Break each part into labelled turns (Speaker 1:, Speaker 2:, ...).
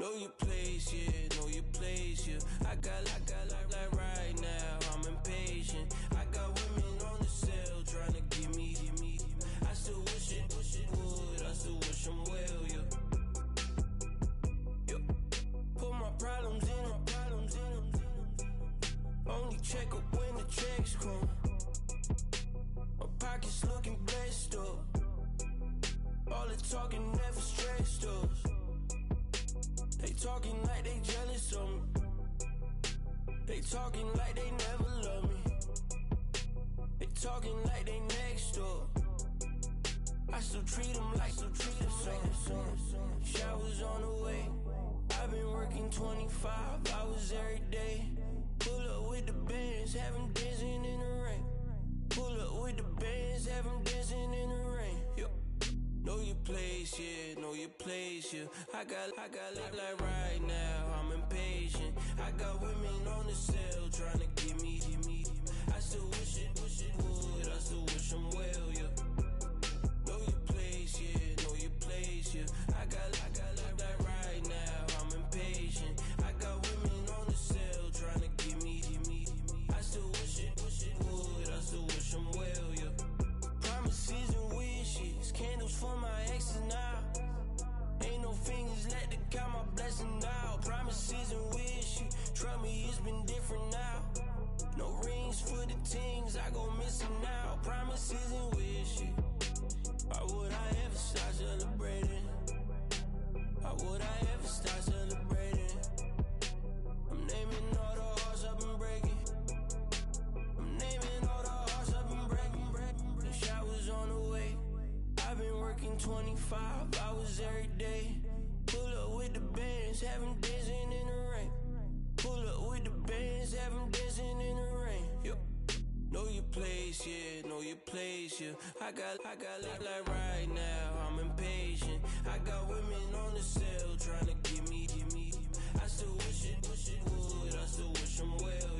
Speaker 1: Know your place, yeah, know your place, yeah. I got, I got, like, like right now, I'm impatient. I got women on the cell trying to give me, give me. I still wish it, wish it would. I still wish I'm well, talking like they never love me. They talking like they next door. I still treat them like still treat them so. Showers on the way. I've been working 25 hours every day. Pull up with the bands, have them dancing in the rain. Pull up with the bands, have them dancing in the rain. Yo. Know your place, yeah, know your place, yeah. I got, I got like, like right now. I got women on the cell trying to give me, give me. I still wish it, wish it would. I still wish I'm well, yeah. Know your place, yeah, know your place, yeah. No fingers let to count my blessing now. Promises and wishes, trust me, it's been different now. No rings for the things I go missing now. Promises and wishes. Yeah. I got, I got like, like right now, I'm impatient. I got women on the cell trying to give me, give me. I still wish it, wish it would. I still wish I'm well,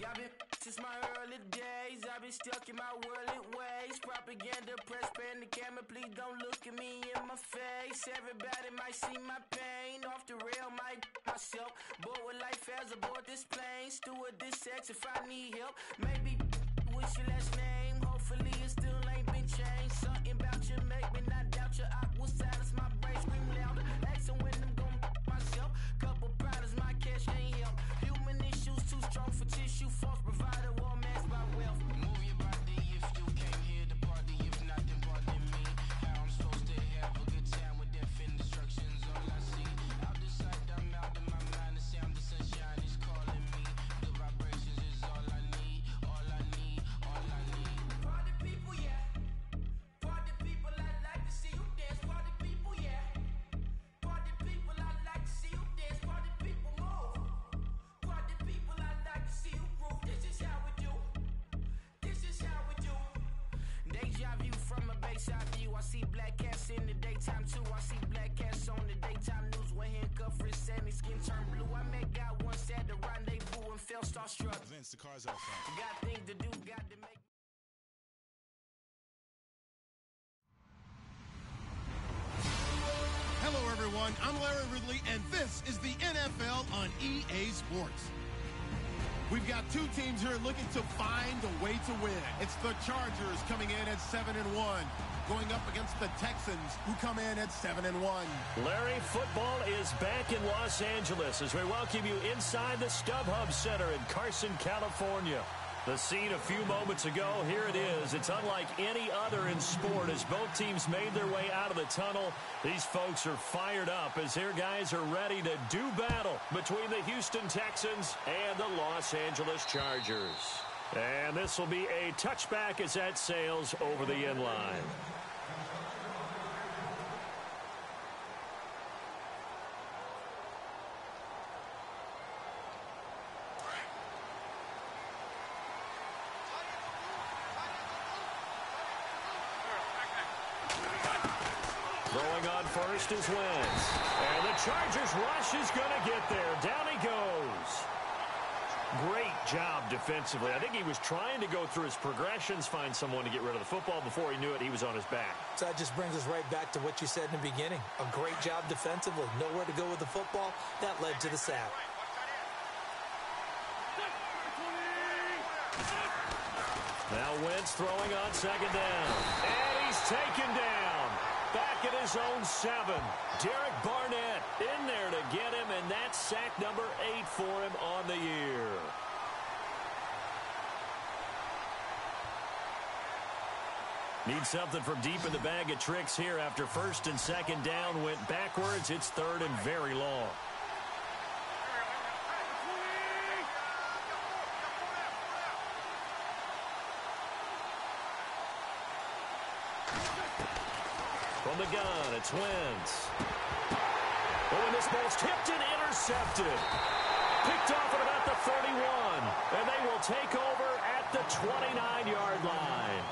Speaker 1: Yeah,
Speaker 2: I've been since my early days. I've been stuck in my worldly ways. Propaganda, press, pan the camera. Please don't look at me in my face. Everybody might see my pain. Off the rail, might myself. Bored with life as aboard this plane. Steward this sex if I need help. Maybe what's your last name? Deja vu from a bayside view. I see black cats in the daytime too. I see black cats on the daytime news when handcuffed wrist and his skin turned blue. I met God once at the rendezvous and felt starstruck.
Speaker 3: Vince, the car's out front.
Speaker 2: Got things to do, got to make.
Speaker 4: Hello, everyone. I'm Larry Ridley, and this is the NFL on EA Sports. We've got two teams here looking to find a way to win. It's the Chargers coming in at seven and one, going up against the Texans, who come in at seven and one.
Speaker 5: Larry, football is back in Los Angeles as we welcome you inside the StubHub Center in Carson, California. The scene a few moments ago, here it is. It's unlike any other in sport as both teams made their way out of the tunnel. These folks are fired up as their guys are ready to do battle between the Houston Texans and the Los Angeles Chargers. And this will be a touchback as that sails over the end line. Throwing is Wentz. And the Chargers rush is going to get there. Down he goes. Great job defensively. I think he was trying to go through his progressions, find someone to get rid of the football. Before he knew it, he was on his back.
Speaker 3: So that just brings us right back to what you said in the beginning. A great job defensively. Nowhere to go with the football. That led to the sack.
Speaker 5: Now Wentz throwing on second down. And he's taken down. Back at his own seven. Derek Barnett in there to get him, and that's sack number eight for him on the year. Need something from deep in the bag of tricks here after first and second down went backwards. It's third and very long. From the gun, it's Wentz. Oh, and this ball's tipped and intercepted. Picked off at about the 31. And they will take over at the 29-yard line.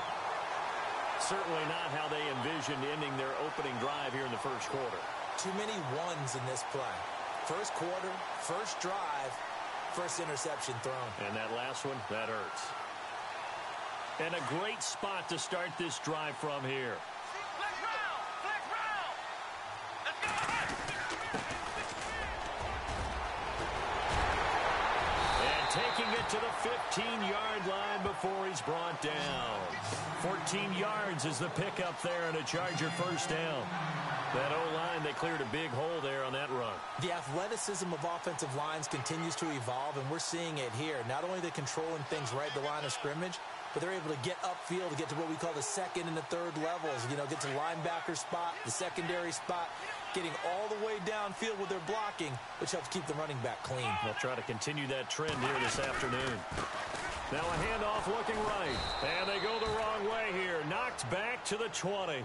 Speaker 5: Certainly not how they envisioned ending their opening drive here in the first quarter.
Speaker 3: Too many ones in this play. First quarter, first drive, first interception thrown.
Speaker 5: And that last one, that hurts. And a great spot to start this drive from here. To the 15-yard line before he's brought down. 14 yards is the pickup there and a Charger first down. That O-line, they cleared a big hole there on that run.
Speaker 3: The athleticism of offensive lines continues to evolve, and we're seeing it here. Not only they controlling things right at the line of scrimmage, but they're able to get upfield to get to what we call the second and the third levels. You know, get to linebacker spot, the secondary spot, getting all the way downfield with their blocking, which helps keep the running back clean.
Speaker 5: They'll try to continue that trend here this afternoon. Now a handoff looking right. And they go the wrong way here. Knocked back to the 20.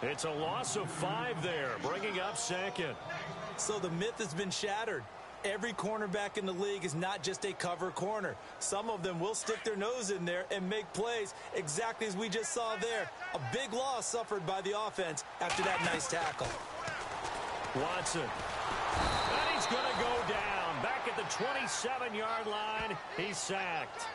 Speaker 5: It's a loss of five there, bringing up second.
Speaker 3: So the myth has been shattered. Every cornerback in the league is not just a cover corner. Some of them will stick their nose in there and make plays exactly as we just saw there. A big loss suffered by the offense after that nice tackle.
Speaker 5: Watson. And he's going to go down. Back at the 27-yard line, he's sacked.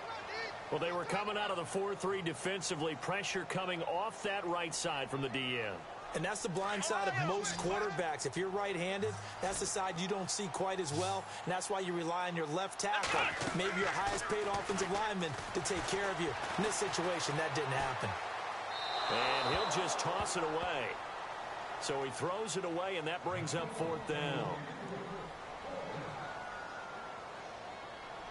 Speaker 5: Well, they were coming out of the 4-3 defensively. Pressure coming off that right side from the DN.
Speaker 3: And that's the blind side of most quarterbacks. If you're right-handed, that's the side you don't see quite as well. And that's why you rely on your left tackle, maybe your highest-paid offensive lineman, to take care of you. In this situation, that didn't happen.
Speaker 5: And he'll just toss it away. So he throws it away, and that brings up fourth down.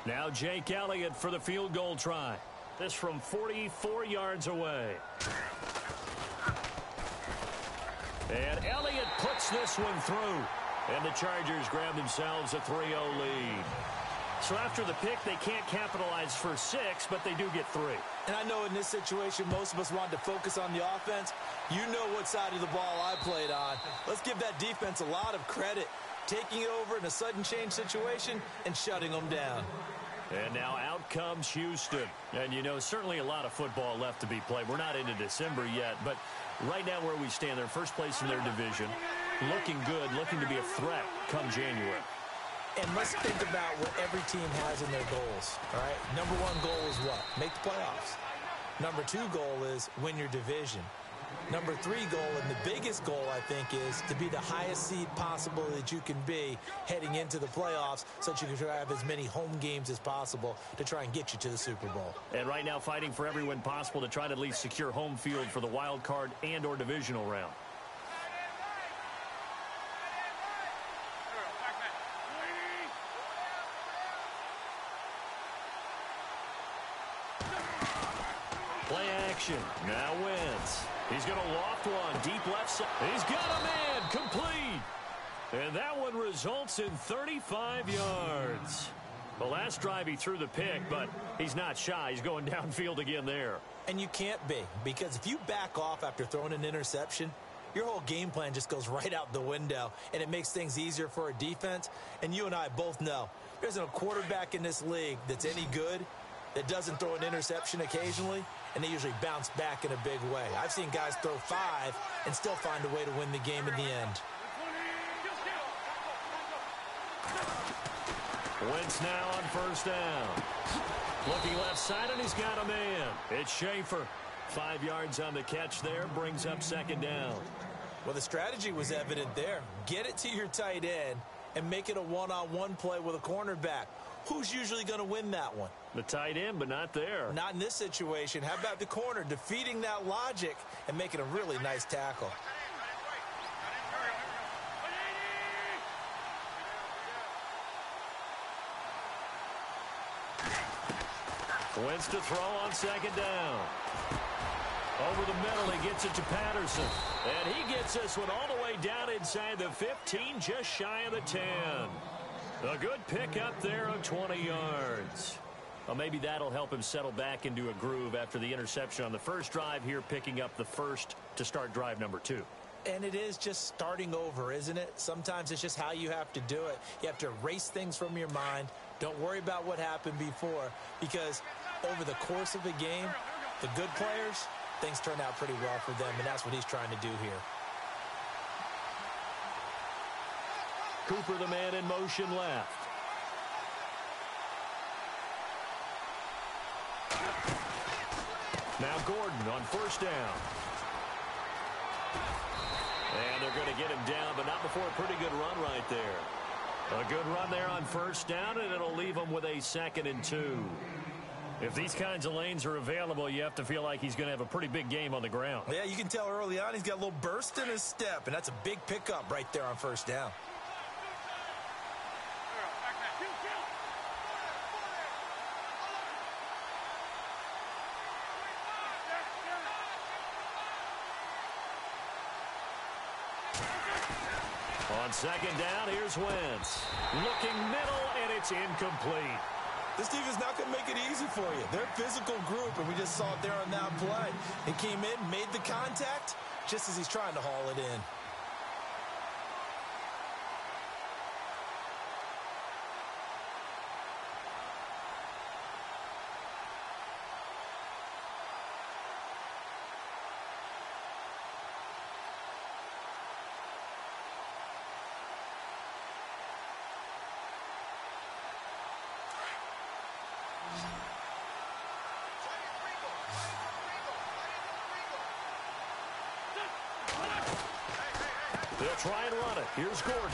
Speaker 5: Now Jake Elliott for the field goal try. This from 44 yards away. And Elliott puts this one through. And the Chargers grab themselves a 3-0 lead. So after the pick, they can't capitalize for six, but they do get three.
Speaker 3: And I know in this situation, most of us want to focus on the offense. You know what side of the ball I played on. Let's give that defense a lot of credit. Taking it over in a sudden change situation and shutting them down.
Speaker 5: And now out comes Houston. And, you know, certainly a lot of football left to be played. We're not into December yet, but right now where we stand, they're first place in their division. Looking good, looking to be a threat come January.
Speaker 3: And let's think about what every team has in their goals, all right? Number one goal is what? Make the playoffs. Number two goal is win your division. Number three goal, and the biggest goal, I think, is to be the highest seed possible that you can be heading into the playoffs so that you can have as many home games as possible to try and get you to the Super Bowl.
Speaker 5: And right now fighting for every win possible to try to at least secure home field for the wild card and or divisional round. Action. Now Wentz. He's going to loft one. Deep left side. He's got a man. Complete. And that one results in 35 yards. The last drive he threw the pick, but he's not shy. He's going downfield again there.
Speaker 3: And you can't be, because if you back off after throwing an interception, your whole game plan just goes right out the window, and it makes things easier for a defense. And you and I both know there isn't a quarterback in this league that's any good that doesn't throw an interception occasionally, and they usually bounce back in a big way. I've seen guys throw five and still find a way to win the game in the end.
Speaker 5: Wentz now on first down. Looking left side, and he's got a man. It's Schaefer. Five yards on the catch there, brings up second down.
Speaker 3: Well, the strategy was evident there. Get it to your tight end and make it a one-on-one -on -one play with a cornerback. Who's usually going to win that one?
Speaker 5: The tight end, but not there.
Speaker 3: Not in this situation. How about the corner defeating that logic and making a really nice tackle?
Speaker 5: Wentz to throw on second down. Over the middle, he gets it to Patterson. And he gets this one all the way down inside the 15, just shy of the 10. A good pickup there of 20 yards. Well, maybe that'll help him settle back into a groove after the interception on the first drive here, picking up the first to start drive number two.
Speaker 3: And it is just starting over, isn't it? Sometimes it's just how you have to do it. You have to erase things from your mind. Don't worry about what happened before because over the course of the game, the good players, things turn out pretty well for them, and that's what he's trying to do here.
Speaker 5: Cooper, the man in motion left. Now Gordon on first down. And they're going to get him down, but not before a pretty good run right there. A good run there on first down, and it'll leave him with a second and two. If these kinds of lanes are available, you have to feel like he's going to have a pretty big game on the ground.
Speaker 3: Yeah, you can tell early on he's got a little burst in his step, and that's a big pickup right there on first down.
Speaker 5: On second down, here's Wentz. Looking middle, and it's incomplete.
Speaker 3: This defense is not going to make it easy for you. They're a physical group, and we just saw it there on that play. He came in, made the contact, just as he's trying to haul it in.
Speaker 5: They'll try and run it. Here's Gordon.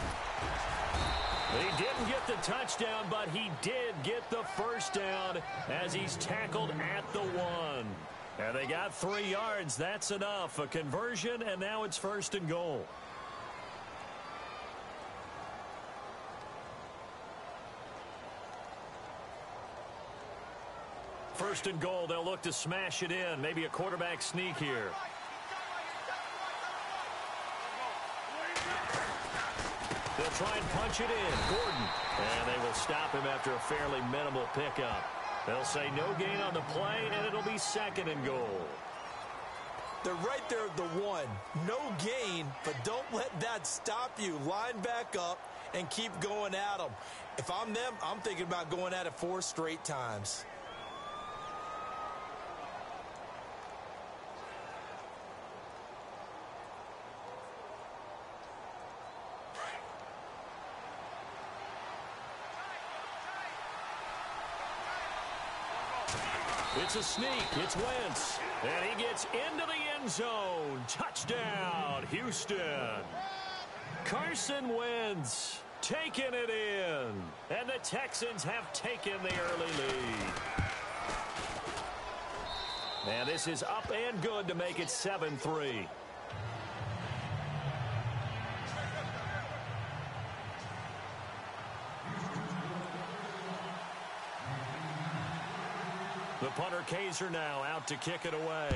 Speaker 5: He didn't get the touchdown, but he did get the first down as he's tackled at the one. And they got three yards. That's enough. A conversion, and now it's first and goal. First and goal, they'll look to smash it in. Maybe a quarterback sneak here. They'll try and punch it in. Gordon. And they will stop him after a fairly minimal pickup. They'll say no gain on the play, and it'll be second and goal.
Speaker 3: They're right there at the one. No gain, but don't let that stop you. Line back up and keep going at them. If I'm them, I'm thinking about going at it four straight times.
Speaker 5: It's a sneak. It's Wentz. And he gets into the end zone. Touchdown, Houston. Carson Wentz taking it in. And the Texans have taken the early lead. And this is up and good to make it 7-3. Kaiser now out to kick it away.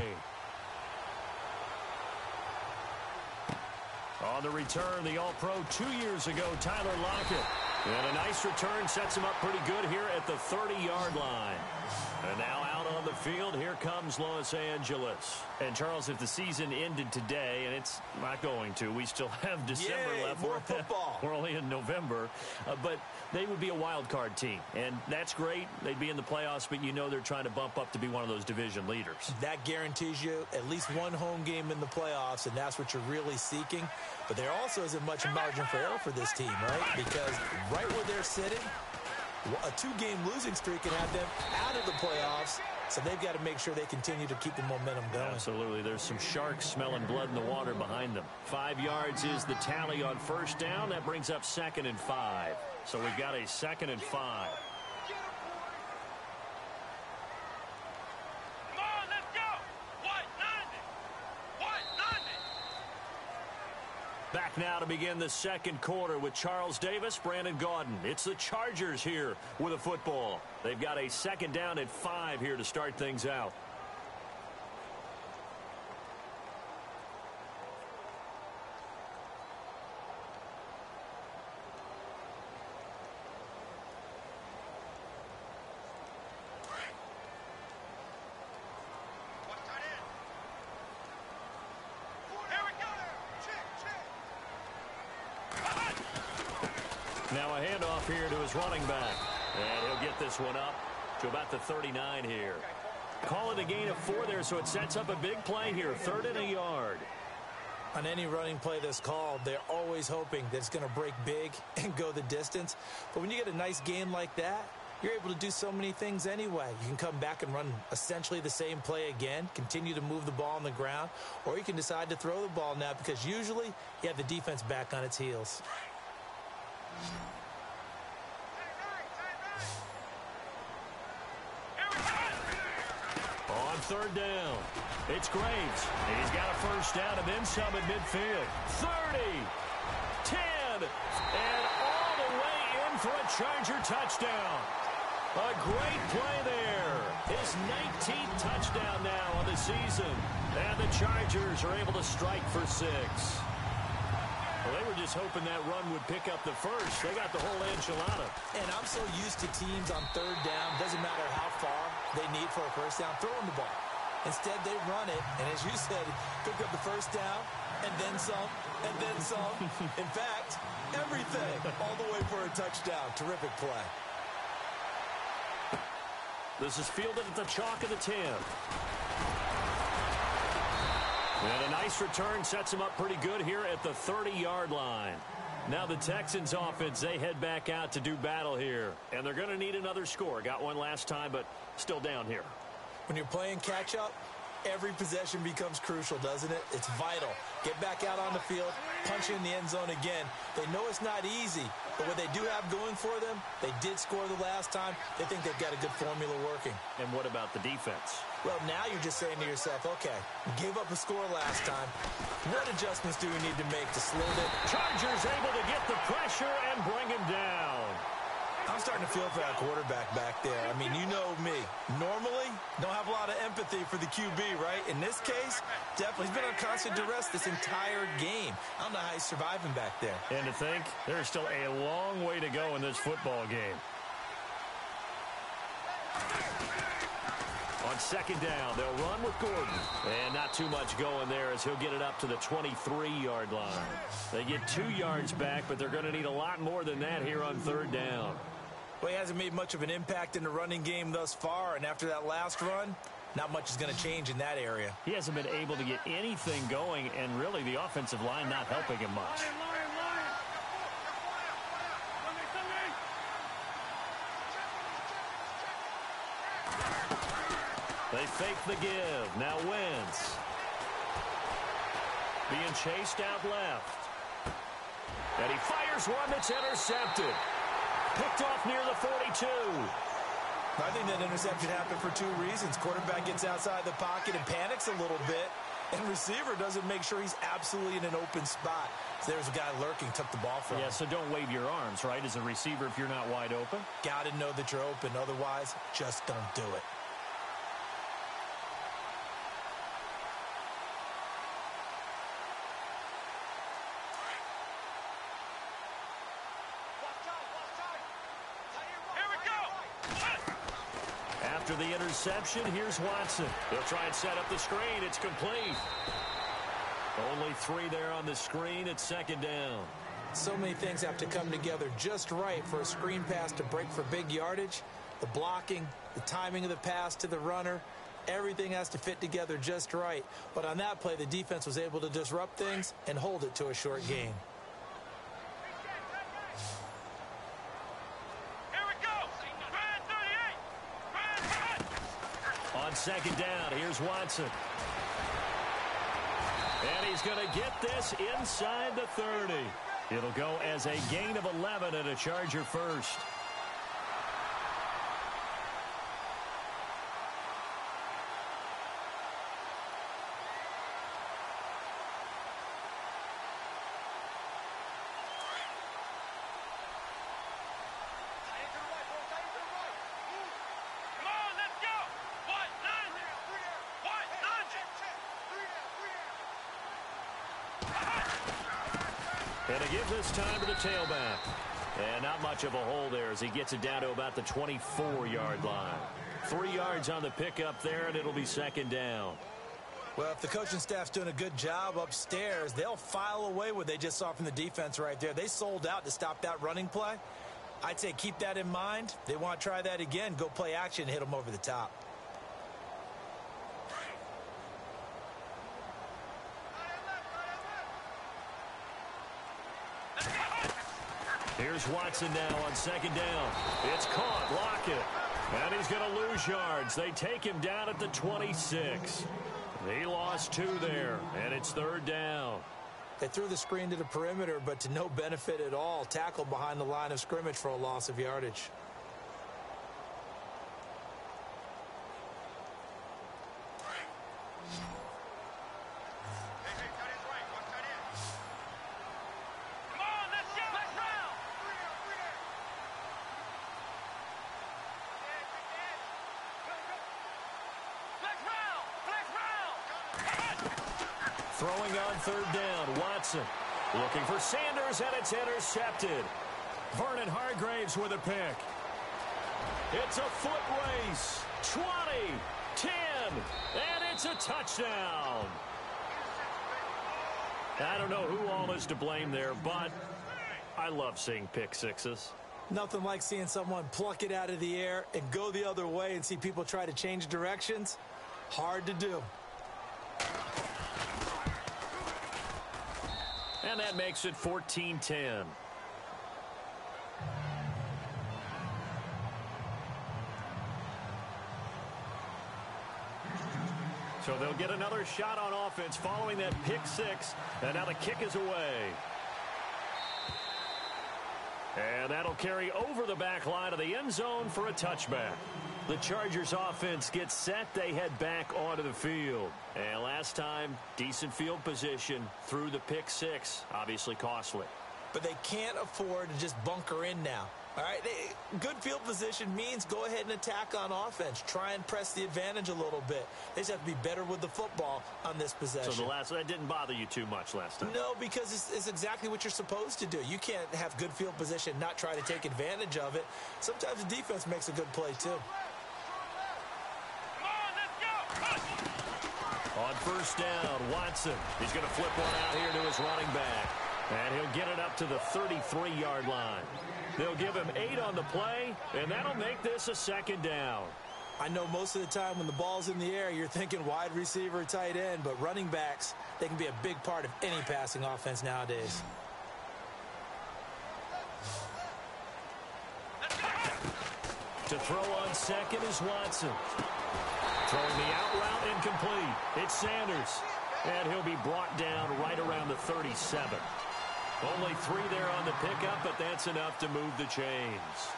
Speaker 5: On the return, the All-Pro two years ago, Tyler Lockett. And a nice return sets him up pretty good here at the 30-yard line. And now on the field, here comes Los Angeles. And Charles, if the season ended today, and it's not going to, we still have December
Speaker 3: Yay,
Speaker 5: left.
Speaker 3: more
Speaker 5: We're-
Speaker 3: football.
Speaker 5: We're only in November, uh, but they would be a wild card team, and that's great. They'd be in the playoffs, but you know they're trying to bump up to be one of those division leaders.
Speaker 3: That guarantees you at least one home game in the playoffs, and that's what you're really seeking. But there also isn't much margin for error for this team, right? Because right where they're sitting, a two-game losing streak can have them out of the playoffs, so they've got to make sure they continue to keep the momentum going.
Speaker 5: Absolutely. There's some sharks smelling blood in the water behind them. Five yards is the tally on first down. That brings up second and five. So we've got a second and five.
Speaker 6: Come on, let's go! White 90! White 90!
Speaker 5: Back now to begin the second quarter with Charles Davis, Brandon Gaudin. It's the Chargers here with a football. They've got a second down at five here to start things out.
Speaker 6: Watch tight end! Here we go! Check, check!
Speaker 5: Now a handoff here to running back. And he'll get this one up to about the 39 here. Call it a gain of four there, so it sets up a big play here. Third and a yard.
Speaker 3: On any running play that's called, they're always hoping that it's going to break big and go the distance. But when you get a nice gain like that, you're able to do so many things anyway. You can come back and run essentially the same play again, continue to move the ball on the ground, or you can decide to throw the ball now because usually you have the defense back on its heels.
Speaker 5: Third down, it's Graves. He's got a first down and then some at midfield. 30, 10, and all the way in for a Charger touchdown. A great play there. His 19th touchdown now on the season. And the Chargers are able to strike for six. Well, they were just hoping that run would pick up the first. They got the whole enchilada.
Speaker 3: And I'm so used to teams on third down, doesn't matter how far they need for a first down, throwing the ball. Instead, they run it, and as you said, pick up the first down, and then some, and then some. In fact, everything, all the way for a touchdown. Terrific play.
Speaker 5: This is fielded at the chalk of the 10. And a nice return sets him up pretty good here at the 30-yard line. Now the Texans offense, they head back out to do battle here. And they're going to need another score. Got one last time, but still down here.
Speaker 3: When you're playing catch-up, every possession becomes crucial, doesn't it? It's vital. Get back out on the field, punch in the end zone again. They know it's not easy, but what they do have going for them, they did score the last time. They think they've got a good formula working.
Speaker 5: And what about the defense?
Speaker 3: Well, now you're just saying to yourself, okay, we gave up a score last time. What adjustments do we need to make to slow them?
Speaker 5: Chargers able to get the pressure and bring him down.
Speaker 3: I'm starting to feel for that quarterback back there. I mean, you know me. Normally, don't have a lot of empathy for the QB, right? In this case, definitely. He's been on constant duress this entire game. I don't know how he's surviving back there.
Speaker 5: And to think, there's still a long way to go in this football game. On second down, they'll run with Gordon. And not too much going there as he'll get it up to the 23-yard line. They get two yards back, but they're going to need a lot more than that here on third down.
Speaker 3: Well, he hasn't made much of an impact in the running game thus far, and after that last run, not much is going to change in that area.
Speaker 5: He hasn't been able to get anything going, and really the offensive line not helping him much. They fake the give. Now Wentz. Being chased out left. And he fires one that's intercepted. Picked off near the 42.
Speaker 3: I think that interception happened for two reasons. Quarterback gets outside the pocket and panics a little bit, and receiver doesn't make sure he's absolutely in an open spot. So there's a guy lurking, took the ball from
Speaker 5: Yeah,
Speaker 3: him.
Speaker 5: so don't wave your arms, right, as a receiver if you're not wide open.
Speaker 3: Got to know that you're open. Otherwise, just don't do it.
Speaker 5: after the interception. Here's Watson. They'll try and set up the screen. It's complete. Only three there on the screen. It's second down.
Speaker 3: So many things have to come together just right for a screen pass to break for big yardage. The blocking, the timing of the pass to the runner, everything has to fit together just right. But on that play, the defense was able to disrupt things and hold it to a short game.
Speaker 5: On second down, here's Watson. And he's going to get this inside the 30. It'll go as a gain of 11 and a Charger first. And to give this time to the tailback. And not much of a hole there as he gets it down to about the 24-yard line. Three yards on the pickup there, and it'll be second down.
Speaker 3: Well, if the coaching staff's doing a good job upstairs, they'll file away what they just saw from the defense right there. They sold out to stop that running play. I'd say keep that in mind. They want to try that again. Go play action, hit them over the top.
Speaker 5: Here's Watson now on second down. It's caught. Lockett. And he's going to lose yards. They take him down at the 26. He lost two there, and it's third down.
Speaker 3: They threw the screen to the perimeter, but to no benefit at all. Tackled behind the line of scrimmage for a loss of yardage.
Speaker 5: Throwing on third down, Watson. Looking for Sanders, and it's intercepted. Vernon Hargreaves with a pick. It's a foot race. 20, 10, and it's a touchdown. I don't know who all is to blame there, but I love seeing pick sixes.
Speaker 3: Nothing like seeing someone pluck it out of the air and go the other way and see people try to change directions. Hard to do.
Speaker 5: And that makes it 14-10. So they'll get another shot on offense following that pick six. And now the kick is away. And that'll carry over the back line of the end zone for a touchback. The Chargers offense gets set. They head back onto the field. And last time, decent field position through the pick six. Obviously costly.
Speaker 3: But they can't afford to just bunker in now. All right, they, good field position means go ahead and attack on offense. Try and press the advantage a little bit. They just have to be better with the football on this possession.
Speaker 5: So the last that didn't bother you too much last time.
Speaker 3: No, because it's, it's exactly what you're supposed to do. You can't have good field position, not try to take advantage of it. Sometimes the defense makes a good play too.
Speaker 5: On first down, Watson. He's going to flip one out here to his running back. And he'll get it up to the 33-yard line. They'll give him eight on the play, and that'll make this a second down.
Speaker 3: I know most of the time when the ball's in the air, you're thinking wide receiver, tight end, but running backs, they can be a big part of any passing offense nowadays.
Speaker 5: To throw on second is Watson. Throwing the out route incomplete. It's Sanders. And he'll be brought down right around the 37. Only three there on the pickup, but that's enough to move the chains.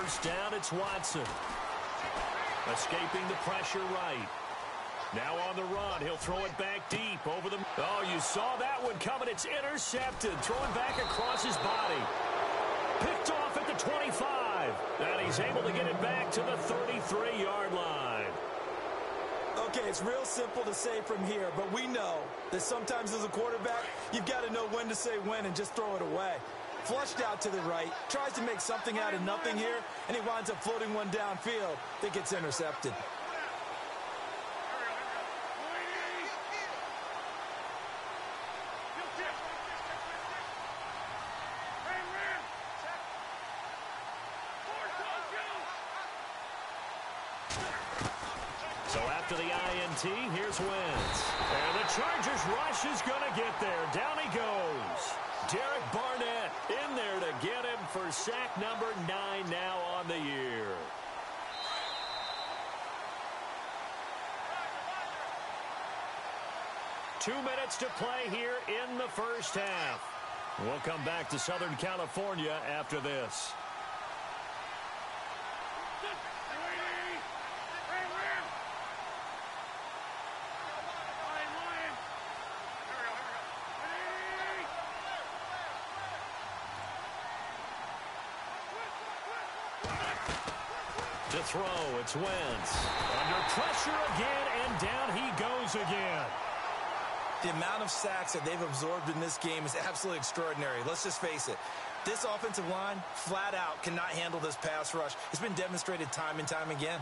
Speaker 5: First down, it's Watson. Escaping the pressure right. Now on the run, he'll throw it back deep over the... Oh, you saw that one coming. It's intercepted. Throwing back across his body. Picked off at the 25. And he's able to get it back to the 33-yard line.
Speaker 3: Okay, it's real simple to say from here, but we know that sometimes as a quarterback, you've got to know when to say when and just throw it away. Flushed out to the right, tries to make something out of nothing here, and he winds up floating one downfield that gets intercepted.
Speaker 5: So after here's Wentz. And the Chargers rush is going to get there. Down he goes. Derek Barnett in there to get him for sack number nine now on the year. Two minutes to play here in the first half. We'll come back to Southern California after this. To throw, it's Wentz. Under pressure again, and down he goes again.
Speaker 3: The amount of sacks that they've absorbed in this game is absolutely extraordinary. Let's just face it. This offensive line, flat out, cannot handle this pass rush. It's been demonstrated time and time again.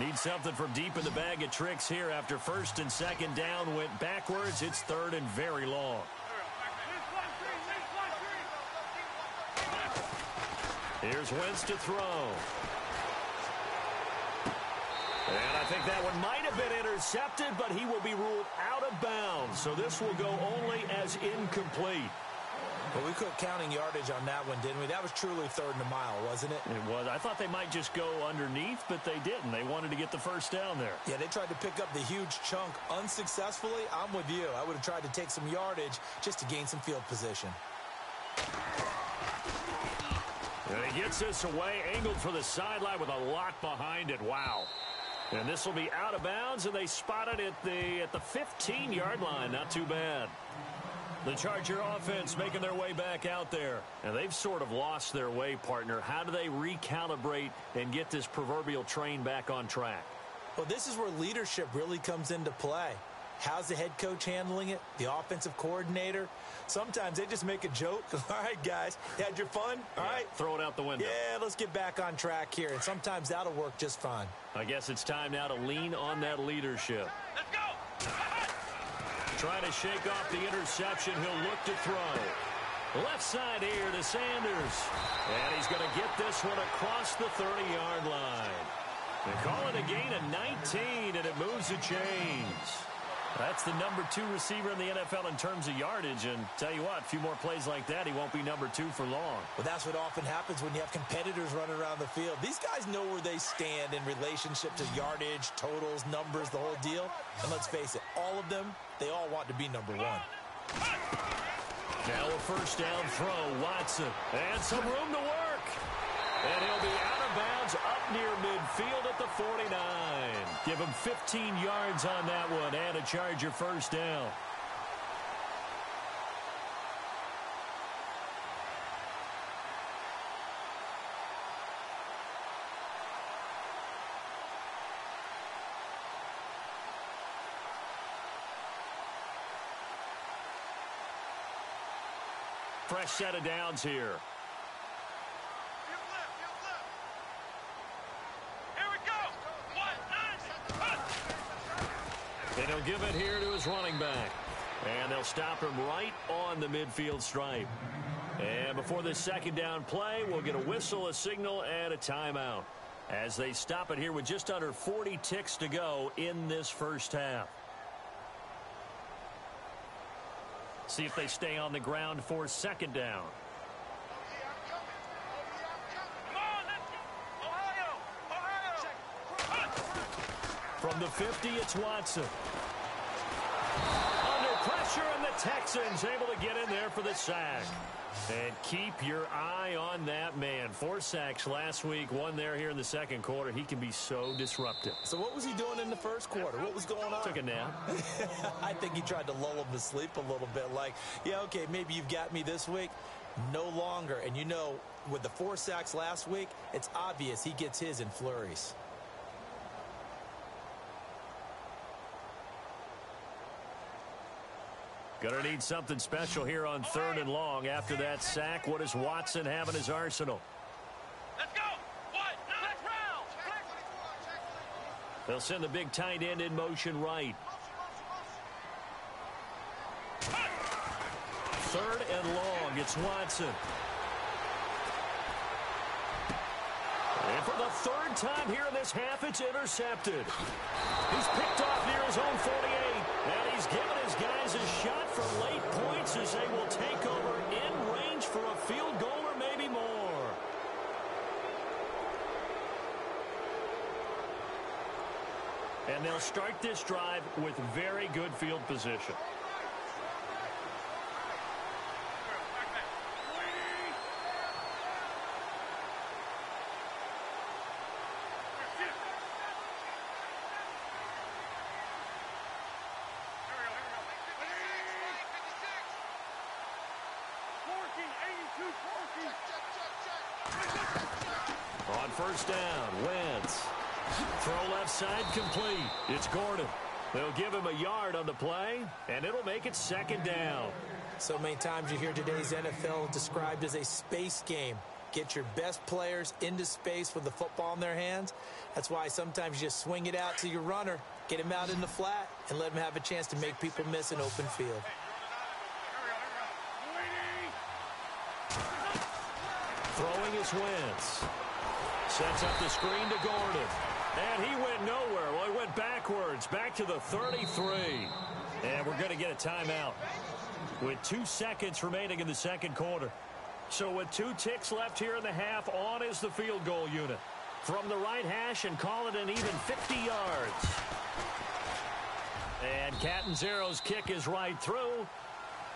Speaker 5: Need something from deep in the bag of tricks here after first and second down went backwards. It's third and very long. Here's Wentz to throw. And I think that one might have been intercepted, but he will be ruled out of bounds. So this will go only as incomplete.
Speaker 3: But we quit counting yardage on that one, didn't we? That was truly third and a mile, wasn't it?
Speaker 5: It was. I thought they might just go underneath, but they didn't. They wanted to get the first down there.
Speaker 3: Yeah, they tried to pick up the huge chunk unsuccessfully. I'm with you. I would have tried to take some yardage just to gain some field position.
Speaker 5: And he gets this away, angled for the sideline with a lot behind it. Wow. And this will be out of bounds, and they spot it at the at the 15-yard line. Not too bad. The Charger offense making their way back out there. And they've sort of lost their way, partner. How do they recalibrate and get this proverbial train back on track?
Speaker 3: Well, this is where leadership really comes into play. How's the head coach handling it? The offensive coordinator? Sometimes they just make a joke. All right, guys, you had your fun? All
Speaker 5: yeah,
Speaker 3: right,
Speaker 5: Throw it out the window.
Speaker 3: Yeah, let's get back on track here. And sometimes that'll work just fine.
Speaker 5: I guess it's time now to lean on that leadership.
Speaker 6: Let's go!
Speaker 5: Trying to shake off the interception. He'll look to throw. Left side here to Sanders. And he's going to get this one across the 30-yard line. They call it a gain of 19, and it moves the chains. That's the number two receiver in the NFL in terms of yardage. And tell you what, a few more plays like that, he won't be number two for long.
Speaker 3: Well, that's what often happens when you have competitors running around the field. These guys know where they stand in relationship to yardage, totals, numbers, the whole deal. And let's face it, all of them, they all want to be number one.
Speaker 5: Now a first down throw, Watson. And some room to work. And he'll be out bounds up near midfield at the 49. Give him 15 yards on that one and a Charger first down. Fresh set of downs here.
Speaker 6: Give left, give left. Here we go. One, nine,
Speaker 5: And he'll give it here to his running back. And they'll stop him right on the midfield stripe. And before this second down play, we'll get a whistle, a signal, and a timeout. As they stop it here with just under 40 ticks to go in this first half. See if they stay on the ground for second down.
Speaker 6: Ohio.
Speaker 5: the 50, it's Watson. Under pressure, and the Texans able to get in there for the sack. And keep your eye on that man. Four sacks last week, one there here in the second quarter. He can be so disruptive.
Speaker 3: So what was he doing in the first quarter? What was going on?
Speaker 5: Took a nap.
Speaker 3: I think he tried to lull him to sleep a little bit. Like, yeah, okay, maybe you've got me this week. No longer. And you know, with the four sacks last week, it's obvious he gets his in flurries.
Speaker 5: Going to need something special here on third and long. After that sack, what does Watson have in his arsenal?
Speaker 6: Let's go. What? Next round.
Speaker 5: They'll send the big tight end in motion right. Third and long, it's Watson. And for the third time here in this half, it's intercepted. He's picked off near his own 48, and he's given his guys a shot for late points as they will take over in range for a field goal or maybe more. And they'll start this drive with very good field position. On first down, Wentz. Throw left side complete. It's Gordon. They'll give him a yard on the play, and it'll make it second down.
Speaker 3: So many times you hear today's NFL described as a space game. Get your best players into space with the football in their hands. That's why sometimes you just swing it out to your runner, get him out in the flat, and let him have a chance to make people miss an open field.
Speaker 5: Throwing is Wentz. Sets up the screen to Gordon. And he went nowhere. Well, he went backwards, back to the 33. And we're going to get a timeout with two seconds remaining in the second quarter. So with two ticks left here in the half, on is the field goal unit. From the right hash and call it an even 50 yards. And Catanzaro's kick is right through.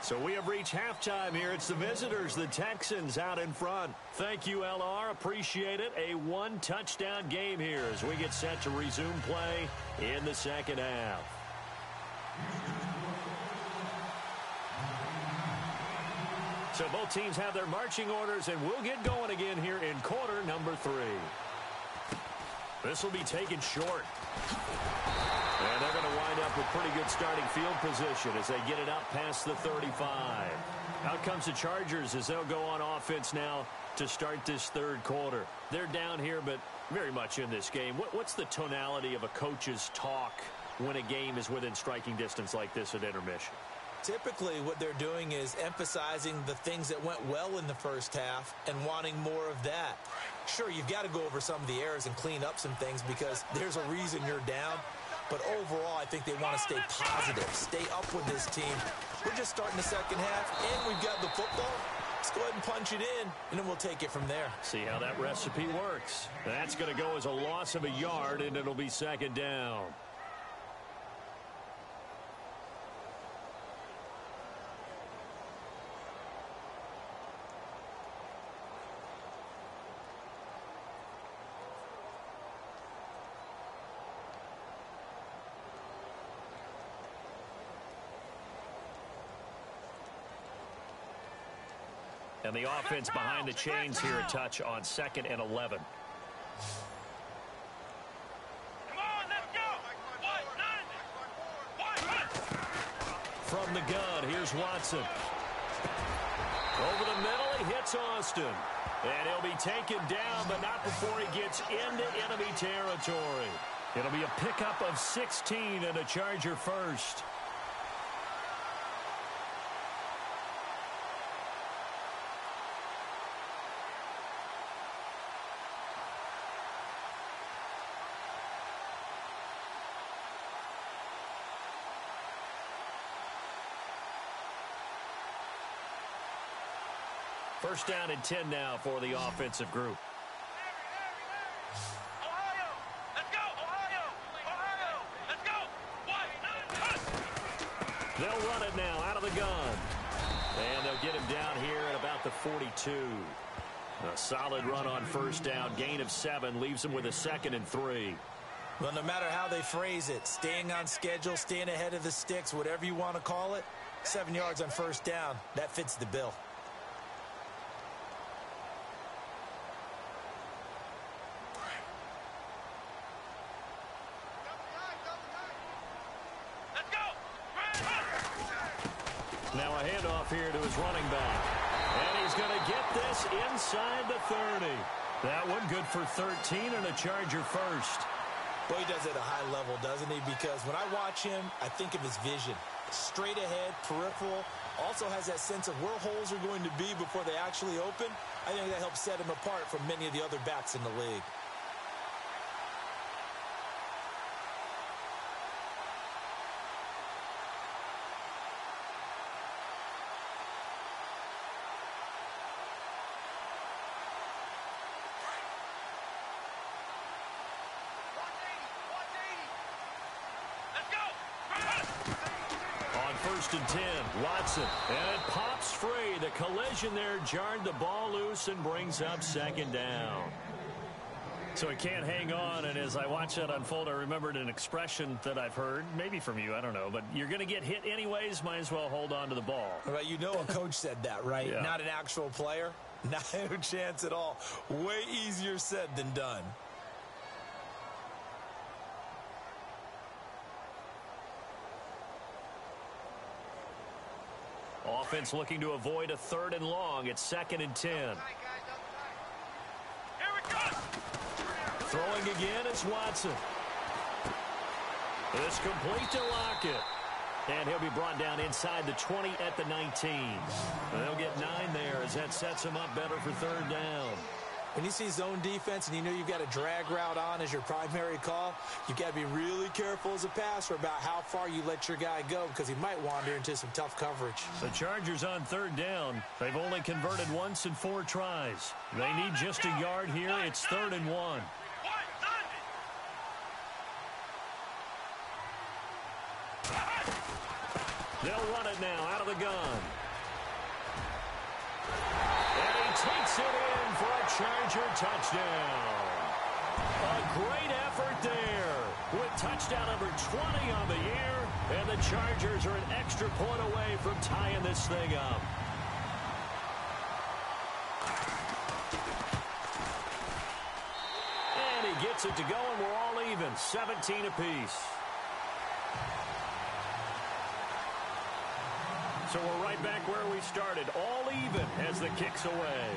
Speaker 5: So we have reached halftime here. It's the visitors, the Texans, out in front. Thank you, LR. Appreciate it. A one-touchdown game here as we get set to resume play in the second half. So both teams have their marching orders, and we'll get going again here in quarter number three. This will be taken short. And they're going to up with pretty good starting field position as they get it up past the 35. Out comes the Chargers as they'll go on offense now to start this third quarter. They're down here, but very much in this game. what's the tonality of a coach's talk when a game is within striking distance like this at intermission?
Speaker 3: Typically, what they're doing is emphasizing the things that went well in the first half and wanting more of that. Sure, you've got to go over some of the errors and clean up some things because there's a reason you're down. But overall, I think they want to stay positive, stay up with this team. We're just starting the second half, and we've got the football. Let's go ahead and punch it in, and then we'll take it from there.
Speaker 5: See how that recipe works. That's going to go as a loss of a yard, and it'll be second down. And the offense behind the chains here a touch on second and 11. From the gun, here's Watson. Over the middle, he hits Austin. And he'll be taken down, but not before he gets into enemy territory. It'll be a pickup of 16 and a Charger first. First down and 10 now for the offensive group. They'll run it now out of the gun. And they'll get him down here at about the 42. A solid run on first down. Gain of seven leaves him with a second and three.
Speaker 3: Well, no matter how they phrase it, staying on schedule, staying ahead of the sticks, whatever you want to call it, seven yards on first down, that fits the bill.
Speaker 5: Running back. And he's going to get this inside the 30. That one good for 13 and a Charger first.
Speaker 3: Boy, he does it at a high level, doesn't he? Because when I watch him, I think of his vision. Straight ahead, peripheral, also has that sense of where holes are going to be before they actually open. I think that helps set him apart from many of the other backs in the league.
Speaker 6: Let's go.
Speaker 5: On first and 10, Watson. And it pops free. The collision there jarred the ball loose and brings up second down. So he can't hang on, and as I watch that unfold, I remembered an expression that I've heard, maybe from you, I don't know, but you're going to get hit anyways, might as well hold on to the ball.
Speaker 3: Right, you know a coach said that, right?
Speaker 5: Yeah.
Speaker 3: Not an actual player. Not a chance at all. Way easier said than done.
Speaker 5: Offense looking to avoid a third and long. It's second and 10.
Speaker 6: Here we go.
Speaker 5: Throwing again it's Watson. It's complete to Lockett. And he'll be brought down inside the 20 at the 19. They'll get nine there as that sets him up better for third down.
Speaker 3: When you see zone defense and you know you've got a drag route on as your primary call, you've got to be really careful as a passer about how far you let your guy go because he might wander into some tough coverage.
Speaker 5: The Chargers on third down. They've only converted once in four tries. They need just a yard here. It's third and one. They'll run it now out of the gun. And he takes it in for a Charger touchdown. A great effort there with touchdown number 20 on the year. And the Chargers are an extra point away from tying this thing up. And he gets it to go, and we're all even, 17 apiece. So we're right back where we started, all even as the kick's away.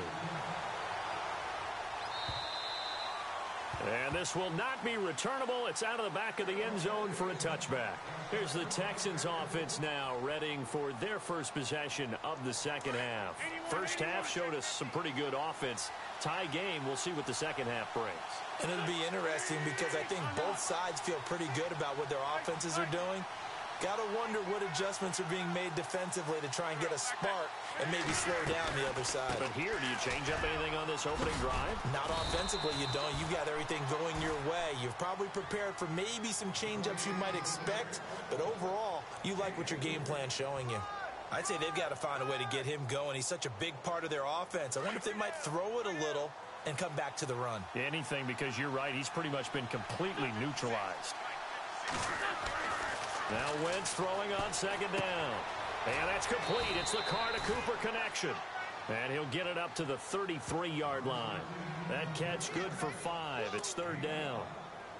Speaker 5: And this will not be returnable. It's out of the back of the end zone for a touchback. Here's the Texans offense now, readying for their first possession of the second half. First half showed us some pretty good offense. Tie game, we'll see what the second half brings.
Speaker 3: And it'll be interesting because I think both sides feel pretty good about what their offenses are doing. Got to wonder what adjustments are being made defensively to try and get a spark and maybe slow down the other side.
Speaker 5: But here, do you change up anything on this opening drive?
Speaker 3: Not offensively, you don't. You've got everything going your way. You've probably prepared for maybe some change-ups you might expect, but overall, you like what your game plan's showing you. I'd say they've got to find a way to get him going. He's such a big part of their offense. I wonder if they might throw it a little and come back to the run.
Speaker 5: Anything, because you're right, he's pretty much been completely neutralized. Now Wentz throwing on second down. And that's complete. It's the Carr to Cooper connection. And he'll get it up to the 33-yard line. That catch good for five. It's third down.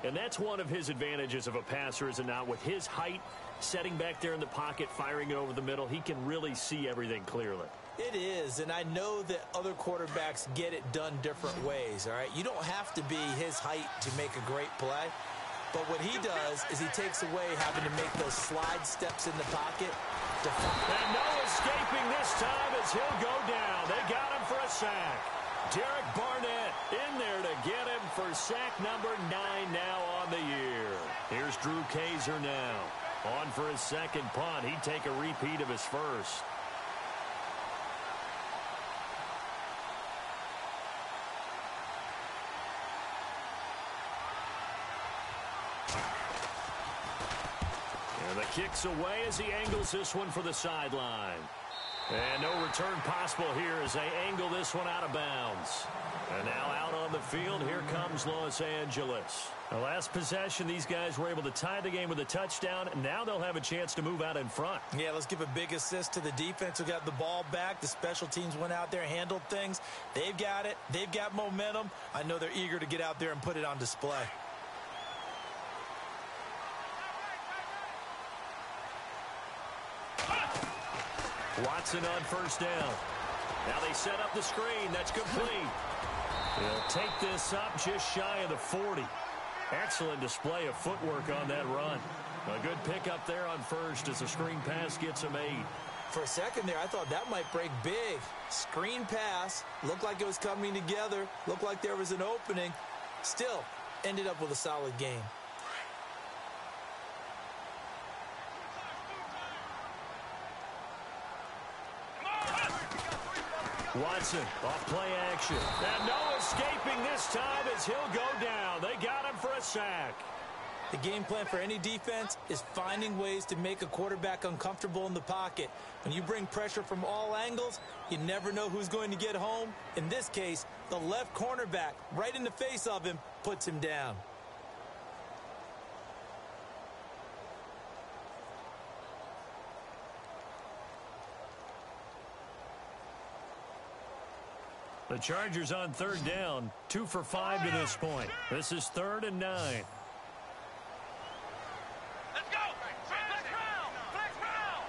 Speaker 5: And that's one of his advantages of a passer, is it not? With his height, setting back there in the pocket, firing it over the middle, he can really see everything clearly.
Speaker 3: It is, and I know that other quarterbacks get it done different ways, all right? You don't have to be his height to make a great play. But what he does is he takes away having to make those slide steps in the pocket.
Speaker 5: And no escaping this time as he'll go down. They got him for a sack. Derek Barnett in there to get him for sack number nine now on the year. Here's Drew Kaser now. On for his second punt. He'd take a repeat of his first. And the Kicks away as he angles this one for the sideline. And no return possible here as they angle this one out of bounds. And now out on the field, here comes Los Angeles. The last possession, these guys were able to tie the game with a touchdown. Now they'll have a chance to move out in front.
Speaker 3: Yeah, let's give a big assist to the defense who got the ball back. The special teams went out there, handled things. They've got it. They've got momentum. I know they're eager to get out there and put it on display.
Speaker 5: Watson on first down. Now they set up the screen. That's complete. They'll take this up just shy of the 40. Excellent display of footwork on that run. A good pickup there on first as the screen pass gets him eight.
Speaker 3: For a second there, I thought that might break big. Screen pass. Looked like it was coming together. Looked like there was an opening. Still, ended up with a solid game.
Speaker 5: Watson off play action. And no escaping this time as he'll go down. They got him for a sack.
Speaker 3: The game plan for any defense is finding ways to make a quarterback uncomfortable in the pocket. When you bring pressure from all angles, you never know who's going to get home. In this case, the left cornerback, right in the face of him, puts him down.
Speaker 5: The Chargers on third down. Two for five to this point. This is third and nine.
Speaker 6: Let's go. Flex round. Flex round.